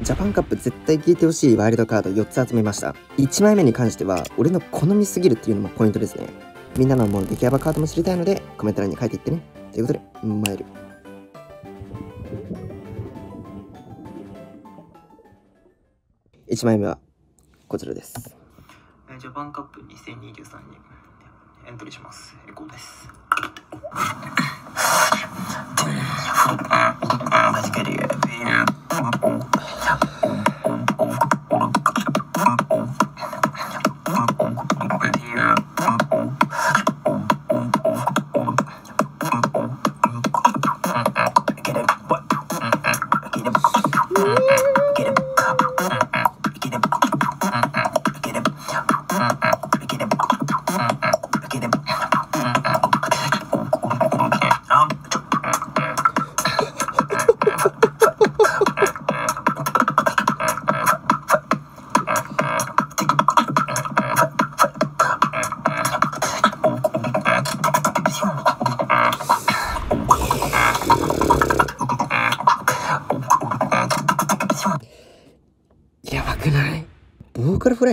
ジャパンカップ絶対聞いてほしいワイルドカード4つ集めました。1枚目に関しては俺の好みすぎるっていうのもポイントですね。みんなの思う激ヤバカードも知りたいのでコメント欄に書いていってね。ということで参る。1枚目はこちらです。えージャパンカップ2023にエントリーします。エコーです。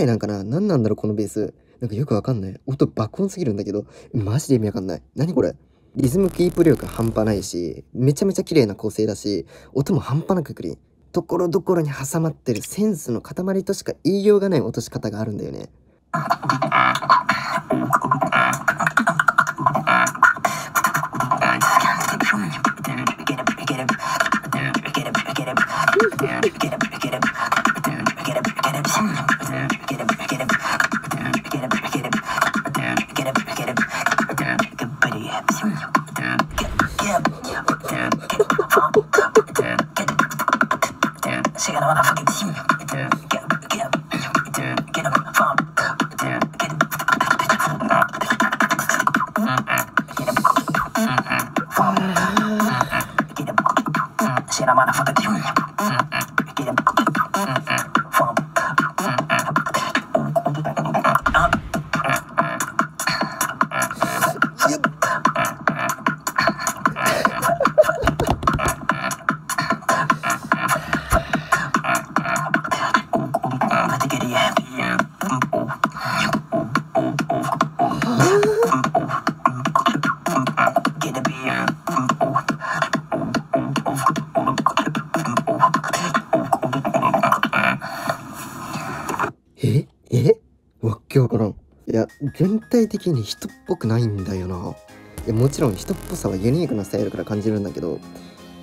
ボーカルフライなんかな？何なんだろうこのベース。なんかよくわかんない。音爆音すぎるんだけど。マジで意味わかんない。何これ？リズムキープ力半端ないしめちゃめちゃ綺麗な構成だし音も半端なくクリーン。ところどころに挟まってるセンスの塊としか言いようがない落とし方があるんだよね。え体的に人っぽくないんだよな。いやもちろん人っぽさはユニークなスタイルから感じるんだけど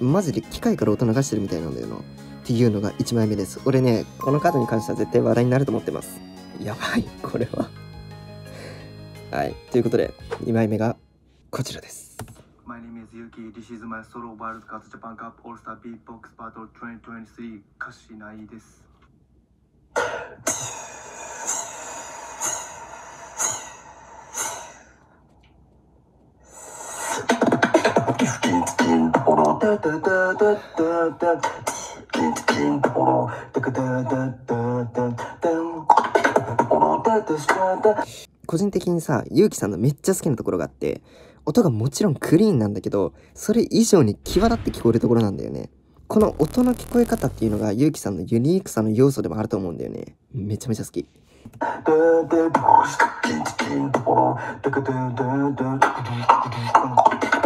マジで機械から音流してるみたいなんだよな。っていうのが1枚目です。俺ねこのカードに関しては絶対話題になると思ってます。やばいこれは。はいということで2枚目がこちらです。My name is Yuki. This is my solo World Cup Japan Cup All Star Beatbox Battle 2023歌詞ないです。個人的にさゆうきさんのめっちゃ好きなところがあって音がもちろんクリーンなんだけどそれ以上に際立って聞こえるところなんだよね。この音の聞こえ方っていうのがゆうきさんのユニークさの要素でもあると思うんだよね。めちゃめちゃ好き。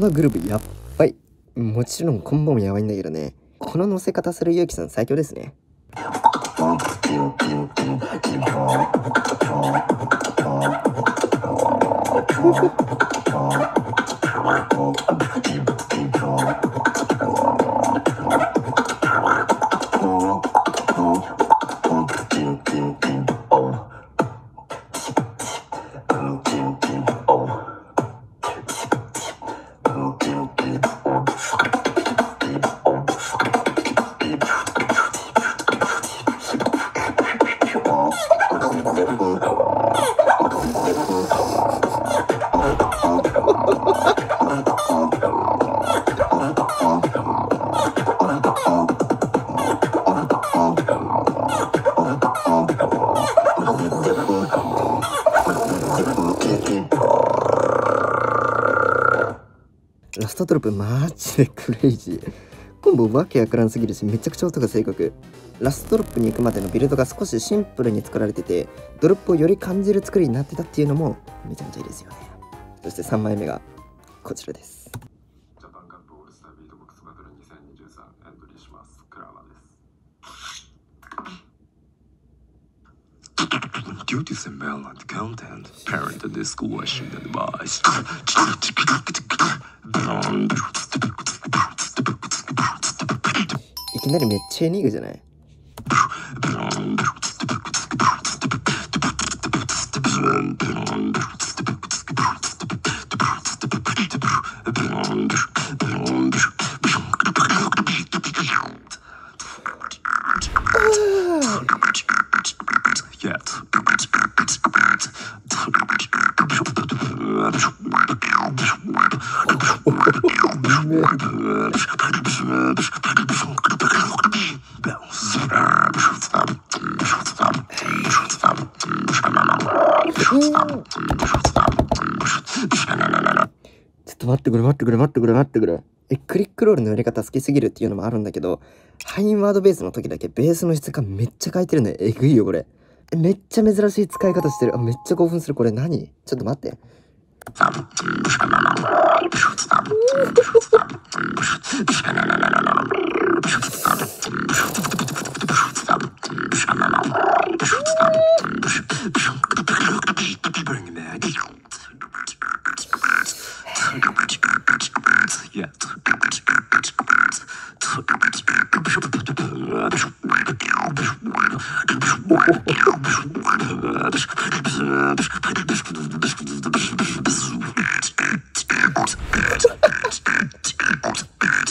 このグループやっばいもちろんコンボもやばいんだけどね。この乗せ方するゆうきさん最強ですね。トドロップマジでクレイジー。コンボわけわからんすぎるしめちゃくちゃ音が正確。ラストドロップに行くまでのビルドが少しシンプルに作られててドロップをより感じる作りになってたっていうのもめちゃめちゃいいですよね。そして3枚目がこちらです。ジャパンカップオールスタービートボックスバトル2023エントリーします。クラマです。Due to the mature content, parental discretion advised. いきなりめっちゃエニーグじゃない？ちょっと待ってくれ待ってくれ待ってくれ待ってくれ。えクリックロールのやり方好きすぎるっていうのもあるんだけどハインワードベースの時だけベースの質がめっちゃ変えてるのえぐいよこれ。えめっちゃ珍しい使い方してる。あめっちゃ興奮する。これ何？ちょっと待って。Thank you.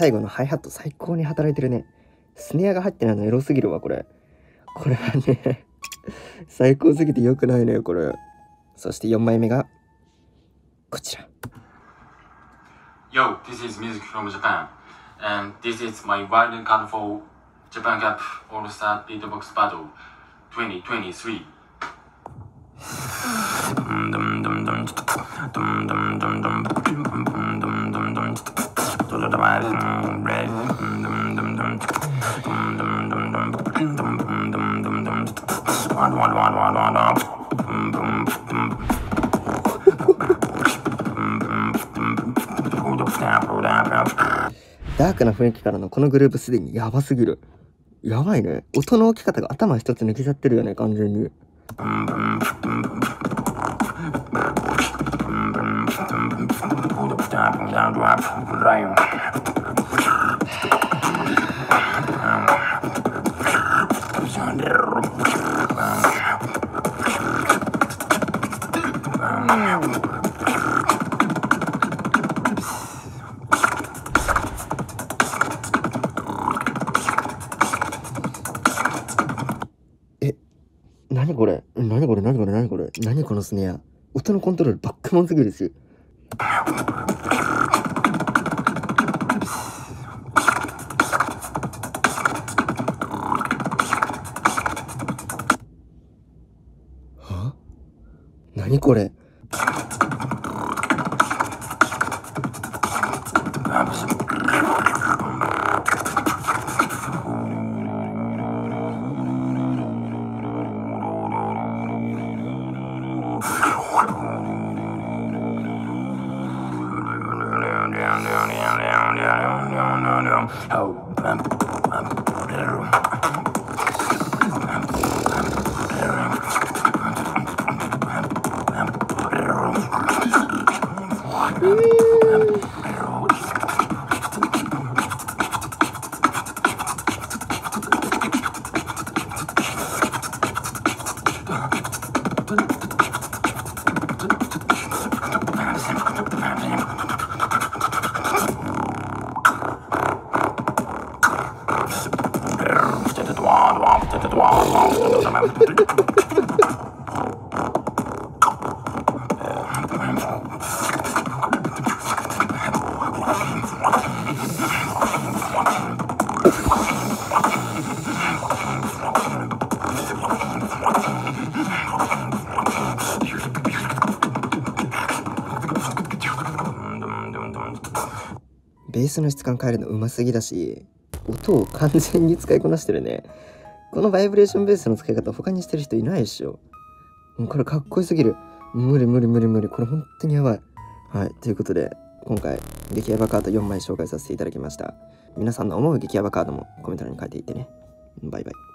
最後のハイハット最高に働いてるねスネアが入ってないのエロすぎるわこれこれはね最高すぎてよくないねこれそして4枚目がこちらダークな雰囲気からのこのグループすでにやばすぎる。やばいね。音の置き方が頭一つ抜けちゃってるよね完全に。何これ？何これ？何これ？何これ？何このスネア？音のコントロールバックモンすぎるし。何これ。ベースの質感変えるのうますぎだし音を完全に使いこなしてるね。このバイブレーションベースの使い方他にしてる人いないでしょ。もうこれかっこよすぎる。無理無理無理無理。これ本当にやばい。はい。ということで今回激ヤバカード4枚紹介させていただきました。皆さんの思う激ヤバカードもコメント欄に書いていってね。バイバイ。